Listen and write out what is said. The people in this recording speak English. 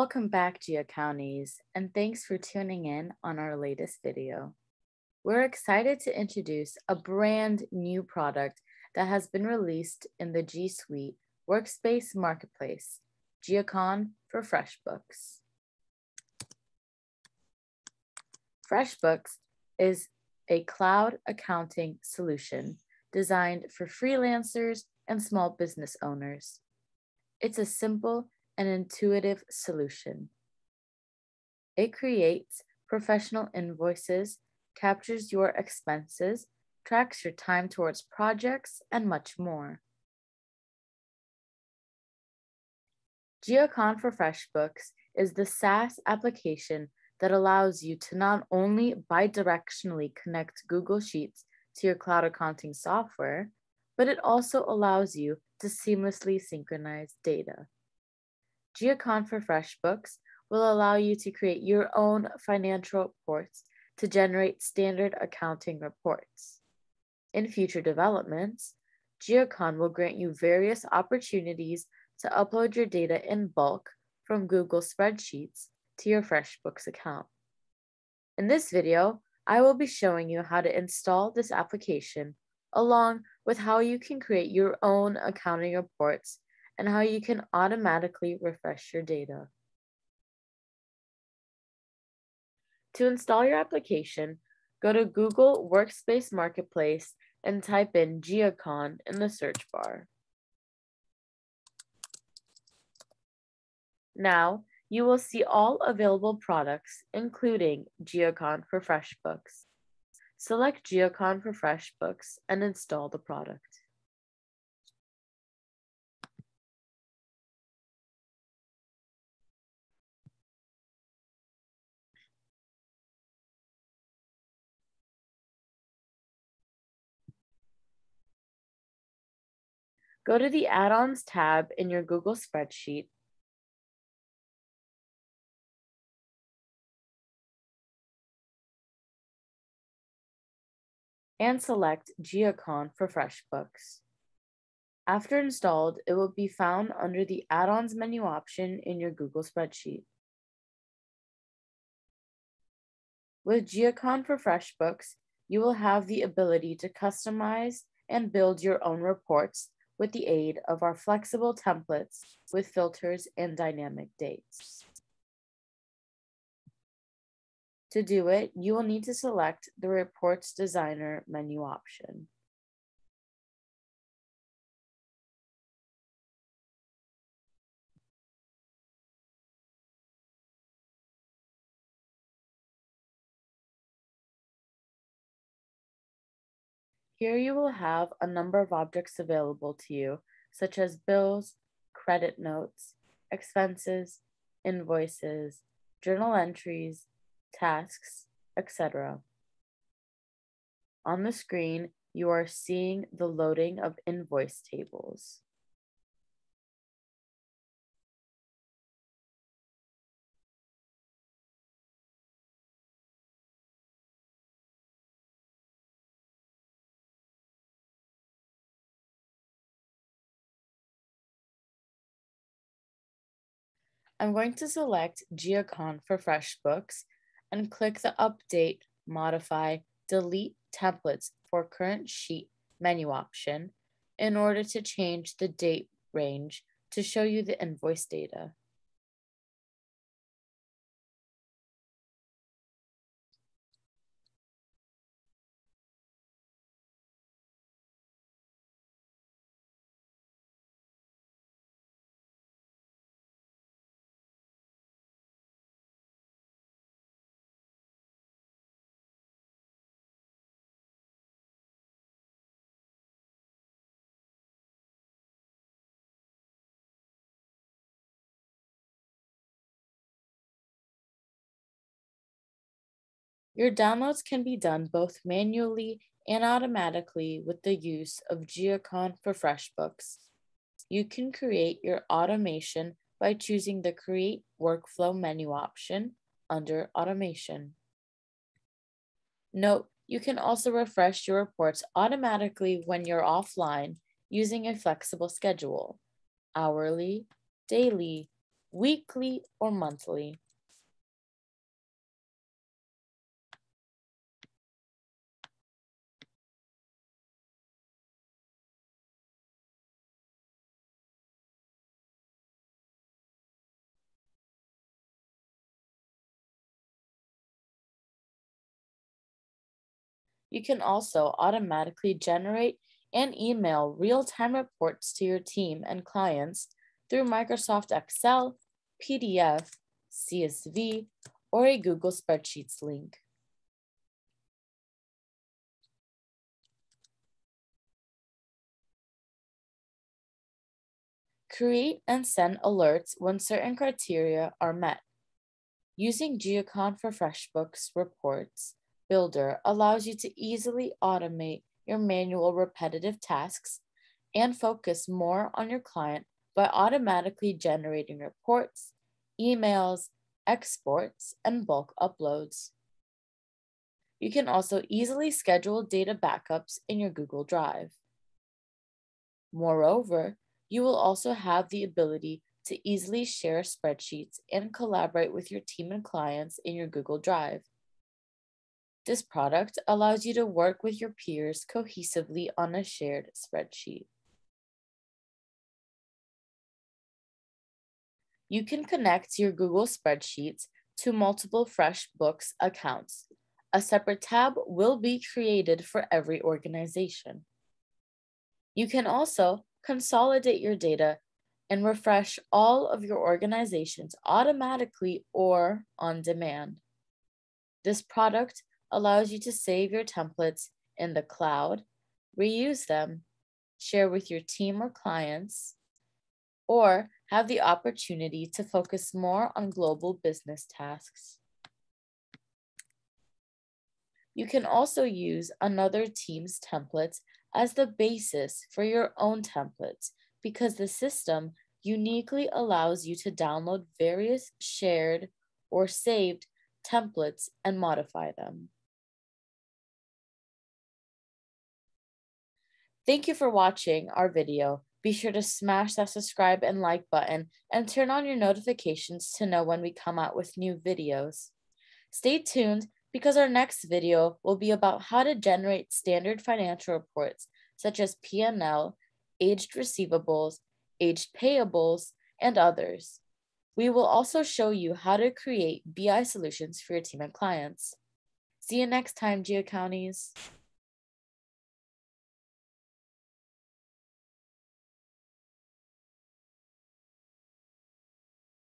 Welcome back, GeoCounties, and thanks for tuning in on our latest video. We're excited to introduce a brand new product that has been released in the G Suite Workspace Marketplace, G-Accon for FreshBooks. FreshBooks is a cloud accounting solution designed for freelancers and small business owners. It's a simple and intuitive solution. It creates professional invoices, captures your expenses, tracks your time towards projects, and much more. G-Accon for FreshBooks is the SaaS application that allows you to not only bidirectionally connect Google Sheets to your cloud accounting software, but it also allows you to seamlessly synchronize data. G-Accon for FreshBooks will allow you to create your own financial reports to generate standard accounting reports. In future developments, G-Accon will grant you various opportunities to upload your data in bulk from Google Spreadsheets to your FreshBooks account. In this video, I will be showing you how to install this application along with how you can create your own accounting reports and how you can automatically refresh your data. To install your application, go to Google Workspace Marketplace and type in G-Accon in the search bar. Now, you will see all available products, including G-Accon for FreshBooks. Select G-Accon for FreshBooks and install the product. Go to the Add-ons tab in your Google spreadsheet and select G-Accon for FreshBooks. After installed, it will be found under the Add-ons menu option in your Google spreadsheet. With G-Accon for FreshBooks, you will have the ability to customize and build your own reports with the aid of our flexible templates with filters and dynamic dates. To do it, you will need to select the Reports Designer menu option. Here you will have a number of objects available to you, such as bills, credit notes, expenses, invoices, journal entries, tasks, etc. On the screen, you are seeing the loading of invoice tables. I'm going to select G-Accon for FreshBooks and click the Update, Modify, Delete Templates for Current Sheet menu option in order to change the date range to show you the invoice data. Your downloads can be done both manually and automatically with the use of G-Accon for FreshBooks. You can create your automation by choosing the Create Workflow menu option under Automation. Note, you can also refresh your reports automatically when you're offline using a flexible schedule, hourly, daily, weekly, or monthly. You can also automatically generate and email real-time reports to your team and clients through Microsoft Excel, PDF, CSV, or a Google Spreadsheets link. Create and send alerts when certain criteria are met. Using G-Accon for FreshBooks reports, Builder allows you to easily automate your manual repetitive tasks and focus more on your client by automatically generating reports, emails, exports, and bulk uploads. You can also easily schedule data backups in your Google Drive. Moreover, you will also have the ability to easily share spreadsheets and collaborate with your team and clients in your Google Drive. This product allows you to work with your peers cohesively on a shared spreadsheet. You can connect your Google Spreadsheets to multiple FreshBooks accounts. A separate tab will be created for every organization. You can also consolidate your data and refresh all of your organizations automatically or on demand. This product allows you to save your templates in the cloud, reuse them, share with your team or clients, or have the opportunity to focus more on global business tasks. You can also use another team's templates as the basis for your own templates because the system uniquely allows you to download various shared or saved templates and modify them. Thank you for watching our video. Be sure to smash that subscribe and like button and turn on your notifications to know when we come out with new videos. Stay tuned because our next video will be about how to generate standard financial reports such as P&L, aged receivables, aged payables, and others. We will also show you how to create BI solutions for your team and clients. See you next time, GeoCounties.